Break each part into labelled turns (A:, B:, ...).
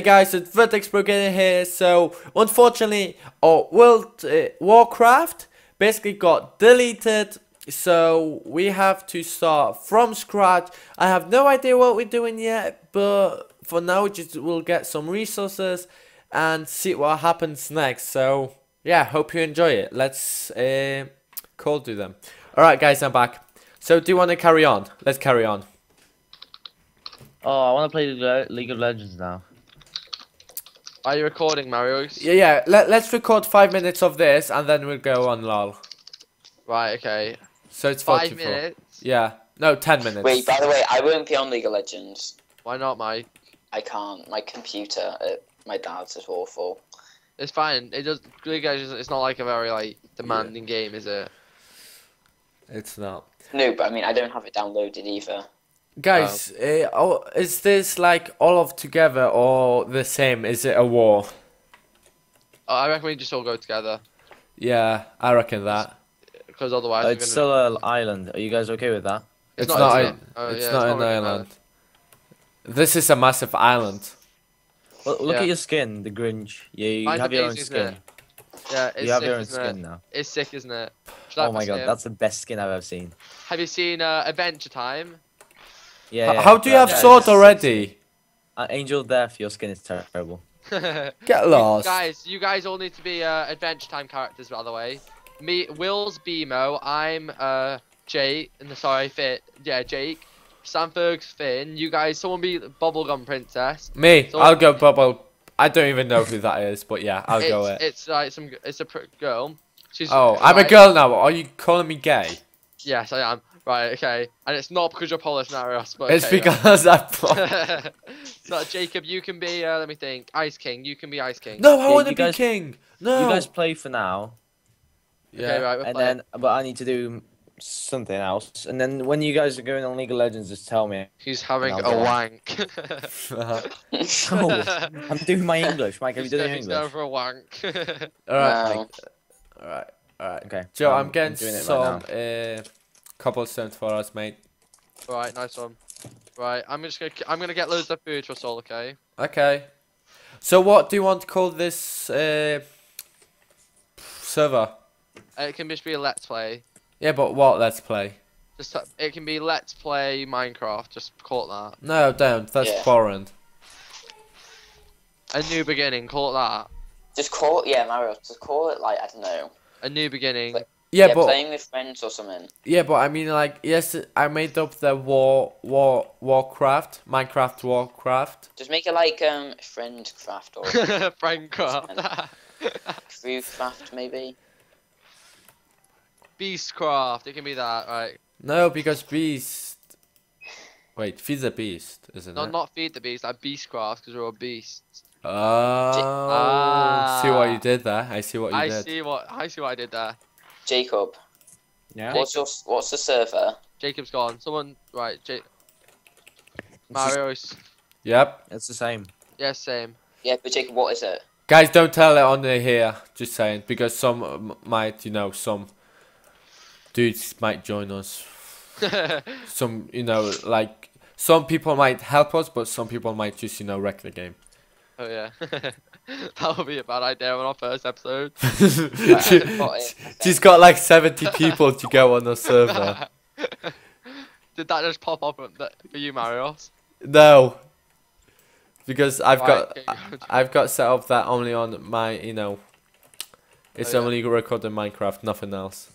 A: Hey guys, it's Vertex Pro Gaming here. So, unfortunately, our World uh, Warcraft basically got deleted. So, we have to start from scratch. I have no idea what we're doing yet, but for now, we just we'll get some resources and see what happens next. So, yeah, hope you enjoy it. Let's uh, call to them. Alright, guys, I'm back. So, do you want to carry on? Let's carry on.
B: Oh, I want to play League of Legends now.
C: Are you recording, Mario?
A: Yeah, yeah. Let, let's record five minutes of this and then we'll go on lol.
C: Right, okay.
A: So it's
C: Five
A: 44.
C: minutes?
A: Yeah. No, 10 minutes.
D: Wait, by the way, I won't be on League of Legends.
C: Why not, Mike?
D: I can't. My computer at my dad's is awful.
C: It's fine. It does. League of Legends, It's not like a very like demanding game, is it?
A: It's not.
D: No, but I mean, I don't have it downloaded either.
A: Guys, uh, oh, is this like all of together or the same? Is it a war?
C: Oh, I reckon we just all go together
A: Yeah, I reckon that.
C: because otherwise
B: Uh, it's
C: gonna...
B: still an island. Are you guys okay with that?
A: It's,
C: not-
A: not.
C: it's not. Oh,
A: it's
C: yeah,
A: not
C: it's
A: an
C: not really an
A: island. This is a massive island.
B: Well, look
C: Yeah.
B: at your skin, the Grinch. Yeah, you
C: Mine's
B: have your own
C: amazing, isn't
B: skin.
C: Yeah, it's
B: You have
C: sick,
B: your own
C: isn't it?
B: skin now.
C: It's sick, isn't it? Should I
B: Oh my god,
C: him?
B: that's the best skin I've ever seen.
C: Have you seen uh, Adventure Time?
B: Yeah.
A: H-
B: yeah,
A: How do you have sword already?
B: Uh, Angel Death, your skin is terrible.
A: Get lost.
C: guys, you guys all need to be uh, Adventure Time characters, by the way. Me, Will's BMO. I'm uh Jake. No, sorry, Fit. Yeah, Jake. Sanford's Finn. You guys, someone be Bubblegum Princess.
A: Me,
C: So-
A: I'll go bubble. I don't even know who that is, but yeah, I'll go it.
C: It's like some. It's a pr- girl. She's.
A: Oh, I'm a girl now. Are you calling me gay?
C: Yes, I am. Right. Okay. And it's not because you're Polish, Narios, but
A: It's
C: okay,
A: because I'm.
C: right. so Jacob, you can be. Uh, let me think. Ice King. You can be Ice King.
A: No, I
B: Yeah,
A: want to be
B: guys-
A: king. No.
B: You guys play for now,
A: yeah.
C: Okay, right.
B: And
C: playing.
B: then but I need to do something else. And then when you guys are going on League of Legends, just tell me.
C: He's having a
B: go.
C: wank.
B: No, I'm doing my English, Mike. Have you
C: He's
B: done
C: going,
B: your
C: he's going for a wank.
A: all right.
D: No.
A: All right. All right.
B: Okay.
A: Joe,
B: um,
A: I'm getting
B: doing it
A: some
B: right
A: uh, cobblestone for us, mate.
C: right, nice one. Right, I'm just gonna. I'm gonna get loads of food for us all. Okay.
A: Okay. So what do you want to call this uh, server?
C: Uh, It can just be a let's play.
A: Yeah, but what? Let's play.
C: Just uh, it can be let's play Minecraft. Just call it that.
A: No, don't. That's
D: Yeah.
A: foreign.
C: A new beginning. Call it that.
D: Just call it, yeah, Mario. Just call it like I don't know.
C: A new beginning.
D: But-
A: Yeah,
D: Yeah,
A: but
D: playing with friends or something.
A: yeah, but I mean, like, yes, I made up the war, war, Warcraft, Minecraft, Warcraft.
D: Just make it like um friend craft or
C: Minecraft.
D: crew craft maybe.
C: Beastcraft. It can be that. Right.
A: No, because beast. Wait, feed the beast, isn't
C: No,
A: it?
C: not feed the beast. Like Beastcraft because we're all beasts.
A: Oh, see what you
C: Ah.
A: did there. I see what you
C: I
A: did.
C: see what I see what I did there.
D: Jacob,
B: Yeah.
D: what's your what's the server?
C: Jacob's gone. Someone right. Jake. Mario's.
A: Yep.
B: It's the same.
C: Yeah, same.
D: Yeah, but Jacob, what is it?
A: Guys, don't tell it on the here. Just saying, because some might, you know, some dudes might join us. Some, you know, like some people might help us, but some people might just, you know, wreck the game.
C: Oh yeah. that would be a bad idea on our first episode.
A: she, she's got like 70 people to go on the server.
C: Did that just pop up for you, Marios?
A: No. Because I've
C: Right,
A: got. I've got set up that only on my, you know, it's
C: Oh, yeah.
A: only recorded Minecraft, nothing else.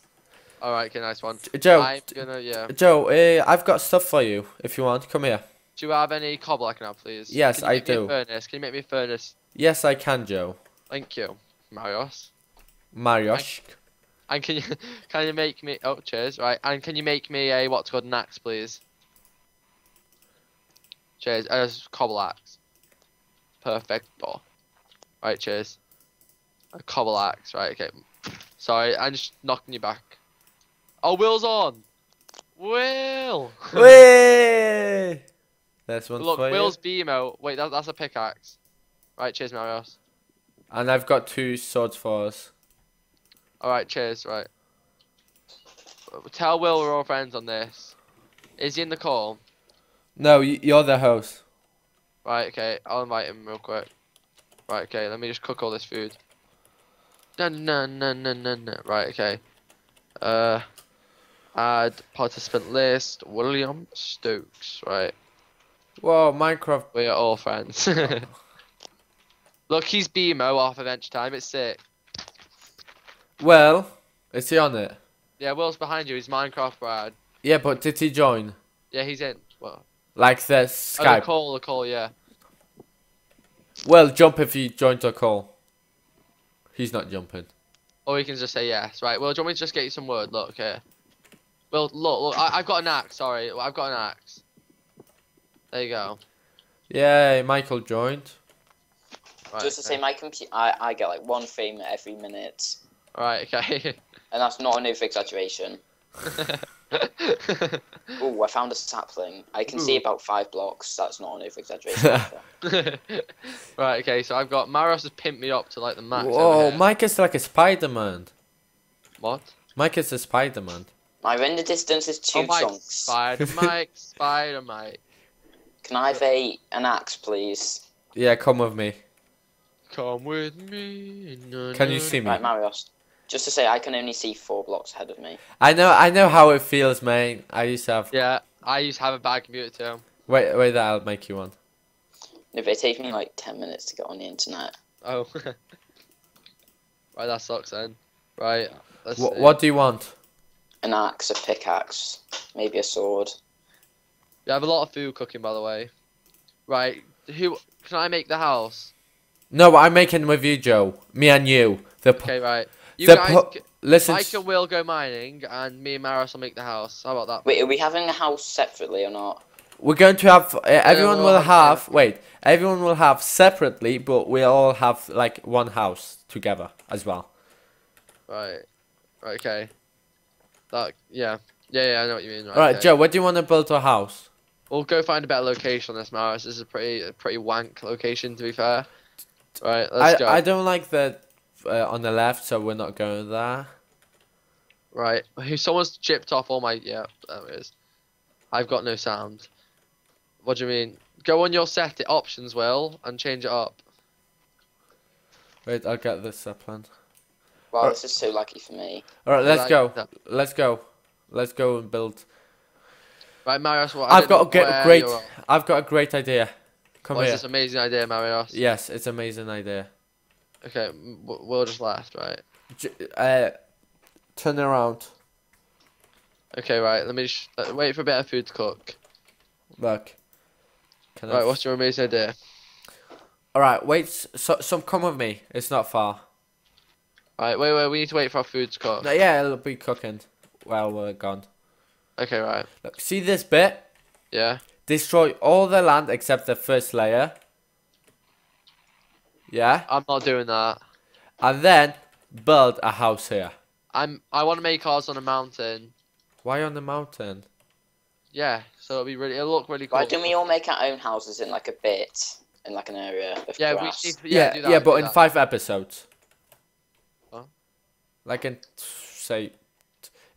C: All right, okay, nice one.
A: Joe,
C: I'm gonna yeah.
A: Joe, uh, I've got stuff for you if you want. Come here.
C: Do you have any cobble I can have, please?
A: Yes, I
C: a
A: do.
C: furnace? Can you make me a furnace?
A: Yes, I can, Joe.
C: Thank you, Marios.
A: Mariusz.
C: And can you can you make me? Oh, cheers. Right, and can you make me a what's called an axe, please? Cheers. Uh, cobble axe. Perfect. Oh. Right, cheers. A cobble axe. Right. Okay. Sorry, I'm just knocking you back. Oh, Will's on. Will.
A: Whee! That's one
C: Look,
A: for
C: Will's
A: you.
C: BMO. Wait, that, that's a pickaxe. Right, cheers, Marios.
A: And I've got two swords for us.
C: Alright, cheers, right. Tell Will we're all friends on this. Is he in the call?
A: No, you're the host.
C: Right, okay, I'll invite him real quick. Right, okay, let me just cook all this food. No, no, no, no, no, no. Right, okay. Uh, add participant list. William Stokes. Right,
A: Whoa, Minecraft.
C: we are all friends. Look, he's BMO off Adventure Time. It's sick.
A: Well, is he on it?
C: Yeah, Will's behind you. He's Minecraft Brad.
A: Yeah, but did he join?
C: Yeah, he's in. Well,
A: Like the
C: oh, the call, the call, yeah.
A: well, jump if he joined the call. He's not jumping.
C: Or you can just say yes. Right, Will, do you want me to just get you some wood? Look here. Will, look, look, I, I've got an axe. Sorry, I've got an axe. There you go.
A: Yeah, Michael joined.
C: Right,
D: Just to say, my computer, I, I get like one frame every minute,
C: Right, okay.
D: and that's not an over exaggeration. Oh, I found a sapling. I can see about five blocks. That's not an over exaggeration.
C: right, okay, so I've got Maros has pimped me up to like the max. over
A: Whoa,
C: here.
A: Mike is like a Spider-Man.
C: What?
A: Mike is a Spider-Man.
D: my render distance is two
C: oh, Mike,
D: chunks.
C: Spider Mike, Spider Mike.
D: Can I have a an axe, please?
A: Yeah, come with me.
C: Come with me. na,
A: Can
C: na,
A: you see me?
D: Right, Marios. Just to say, I can only see four blocks ahead of me.
A: I know, I know how it feels, man. I used to have.
C: Yeah, I used to have a bad computer too.
A: Wait, wait, I'll make you one.
D: No, but it takes me like ten minutes to get on the internet.
C: Oh. right, that sucks then. Right, let's
A: Wh-
C: see.
A: what do you want?
D: An axe, a pickaxe, maybe a sword.
C: You have a lot of food cooking, by the way. Right, who can I make the house?
A: No, I'm making with you, Joe. Me and you. The
C: Okay, right. You
A: the
C: guys,
A: po-
C: c-
A: listen.
C: Mike and Will go mining, and me and Maris will make the house. How about that?
D: Wait, are we having a house separately or not?
A: We're going to have uh, everyone
C: we'll
A: will
C: have-
A: have wait everyone will have separately, but we all have like one house together as well.
C: Right. Right. Okay. That. Yeah. Yeah. Yeah. I know what you mean. Right.
A: All right,
C: okay.
A: Joe, where do you want to build a house?
C: We'll go find a better location on this, Maris. This is a pretty, a pretty wank location, to be fair. Right. Let's
A: I
C: go.
A: I don't like the uh, on the left, so we're not going there.
C: Right. Who? Someone's chipped off all my. Yeah. There it is. I've got no sound. What do you mean? Go on your set it options, Will, and change it up.
A: Wait, I'll get this up plan.
D: Wow,
A: Uh,
D: this is so lucky for me.
A: All right, let's
C: Right,
A: go.
C: that-
A: Let's go. Let's go and build.
C: Right, Marius. what?
A: I've got a great. I've got a great idea. Come
C: What is
A: here.
C: this amazing idea, Marius?
A: Yes, it's an amazing idea.
C: Okay, we'll just left, right?
A: J- uh, turn around.
C: Okay, right. Let me just uh, wait for a bit of food to cook.
A: Look. Can I
C: Right, what's your amazing idea?
A: All right, wait. So, some come with me. It's not far.
C: Right, wait, wait. We need to wait for our food to cook.
A: No, yeah, it'll be cooking while we're gone.
C: Okay, right.
A: Look, see this bit?
C: Yeah.
A: Destroy all the land except the first layer. Yeah,
C: I'm not doing that.
A: and then build a house here.
C: I'm. I want to make ours on a mountain.
A: Why on the mountain?
C: Yeah. So it'll be really. It'll look really cool.
D: Why don't we all make our own houses in like a bit, in like an area of
C: Yeah, we
D: grass?
C: need.
A: Yeah,
C: Yeah,
A: yeah,
C: do that,
A: but
C: do
A: in
C: that.
A: five episodes.
C: Huh?
A: Like in say,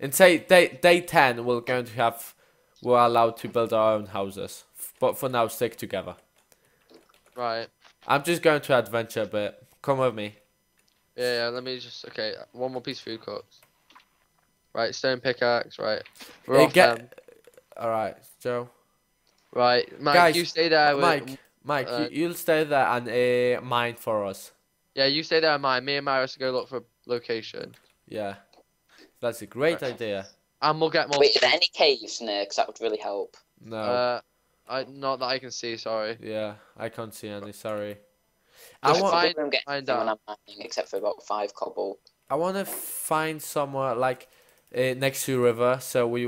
A: in say day day ten, we're going to have we're allowed to build our own houses. But for now, stick together.
C: Right.
A: I'm just going to adventure a bit. Come with me.
C: Yeah, yeah. Let me just. Okay. One more piece of food cooked. Right. Stone pickaxe. Right. We're off
A: get-
C: them.
A: All right, Joe.
C: Right, Mike.
A: Guys,
C: you stay there. with-
A: Mike, Mike,
C: uh,
A: you, you'll stay there and uh, mine for us.
C: Yeah, you stay there. and Mine. Me and Maris go look for a location,
A: Yeah, that's a great
C: Right.
A: idea.
C: and we'll get more.
D: Wait, are there any caves near? Because that would really help.
A: No,
C: Uh, I not that I can see. Sorry.
A: yeah, I can't see any. Sorry. I
D: I
A: want,
C: find-
D: won't get
C: find out.
D: I'm mining, except for about five cobble.
A: I want to find somewhere like uh, next to river, so we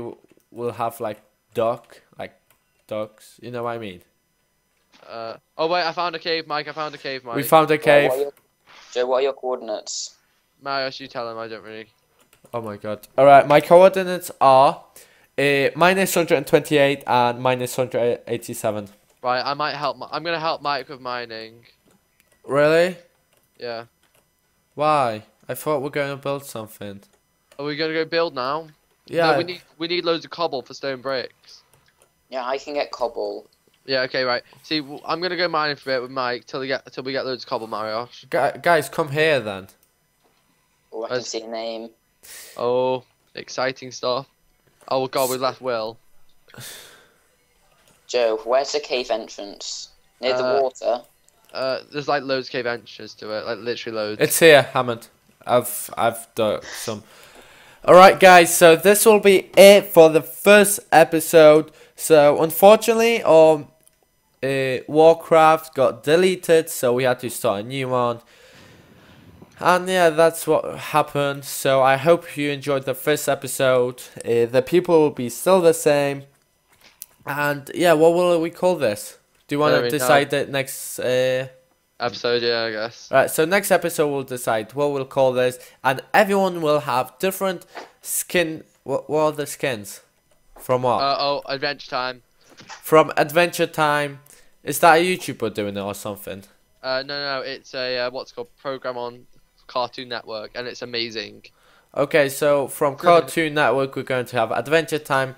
A: will have like duck, like ducks. You know what I mean?
C: Uh, oh wait, I found a cave, Mike. I found a cave, Mike.
A: We found a
D: Joe,
A: cave.
D: what are your, Joe, what are your coordinates?
C: Marius, you tell him. I don't really.
A: Oh my god. All right, my coordinates are uh, minus 128 and minus 187.
C: Right, I might help. I'm gonna help Mike with mining.
A: Really?
C: Yeah.
A: Why? I thought we're going to build something.
C: Are we gonna go build now?
A: Yeah.
C: No, we need we need loads of cobble for stone bricks.
D: Yeah, I can get cobble.
C: Yeah. Okay. Right. See, I'm gonna go mining for a bit with Mike till we get till we get loads of cobble, Mariosh.
A: Gu- guys, come here then.
D: Oh, I can
C: Us-
D: see a name.
C: Oh, exciting stuff. Oh God, we left Will.
D: Joe, where's the cave entrance? Near the
C: Uh,
D: water.
C: Uh, there's like loads of cave entrances to it, like literally loads.
A: It's here, Hammond. I've I've dug some. Alright guys, so this will be it for the first episode. So unfortunately um uh, Warcraft got deleted, so we had to start a new one. And yeah, that's what happened. So I hope you enjoyed the first episode. Uh, the people will be still the same. And yeah, what will we call this? Do you want to decide it next uh
C: Episode, yeah, I guess.
A: Right, so next episode we'll decide what we'll call this, and everyone will have different skin. What, what are the skins? From what?
C: Uh, oh, Adventure Time.
A: From Adventure Time. Is that a YouTuber doing it or something?
C: Uh, no, no, it's a uh, what's called program on Cartoon Network, and it's amazing.
A: Okay, so from Cartoon Network we're going to have Adventure Time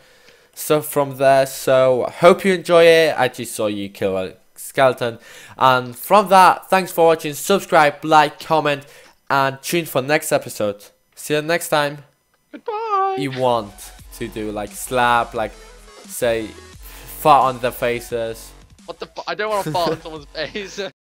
A: stuff from there. So hope you enjoy it. I just saw you kill a skeleton, and from that, thanks for watching. Subscribe, like, comment, and tune for next episode. See you next time.
C: Goodbye.
A: you want to do like slap like say fart on their faces
C: What the? I don't want to fart on someone's face.